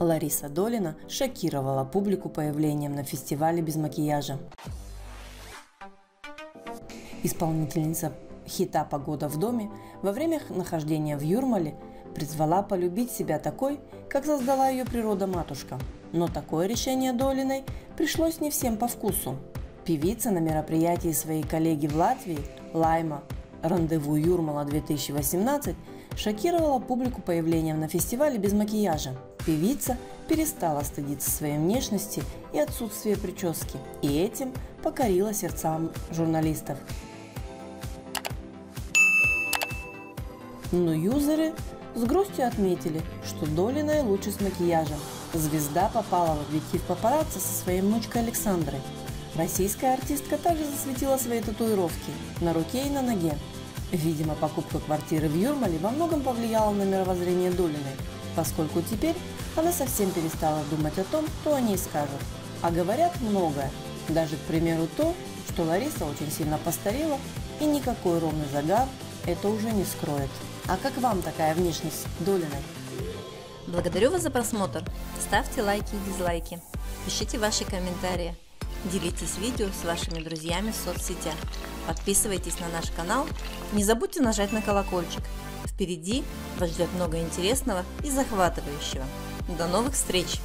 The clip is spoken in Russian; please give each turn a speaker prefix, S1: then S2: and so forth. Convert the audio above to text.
S1: Лариса Долина шокировала публику появлением на фестивале без макияжа. Исполнительница хита «Погода в доме» во время нахождения в Юрмале призвала полюбить себя такой, как создала ее природа-матушка. Но такое решение Долиной пришлось не всем по вкусу. Певица на мероприятии своей коллеги в Латвии Лайма «Рандеву Юрмала 2018» шокировала публику появлением на фестивале без макияжа. Певица перестала стыдиться своей внешности и отсутствия прически, и этим покорила сердцам журналистов. Но юзеры с грустью отметили, что Долиной лучше с макияжем. Звезда попала в объектив папарацци со своей внучкой Александрой. Российская артистка также засветила свои татуировки на руке и на ноге. Видимо, покупка квартиры в Юрмале во многом повлияла на мировоззрение Долиной, поскольку теперь она совсем перестала думать о том, кто о ней скажет. А говорят многое, даже, к примеру, то, что Лариса очень сильно постарела, и никакой ровный загар это уже не скроет. А как вам такая внешность Долиной?
S2: Благодарю вас за просмотр. Ставьте лайки и дизлайки. Пишите ваши комментарии. Делитесь видео с вашими друзьями в соцсетях. Подписывайтесь на наш канал. Не забудьте нажать на колокольчик. Впереди вас ждет много интересного и захватывающего. До новых встреч!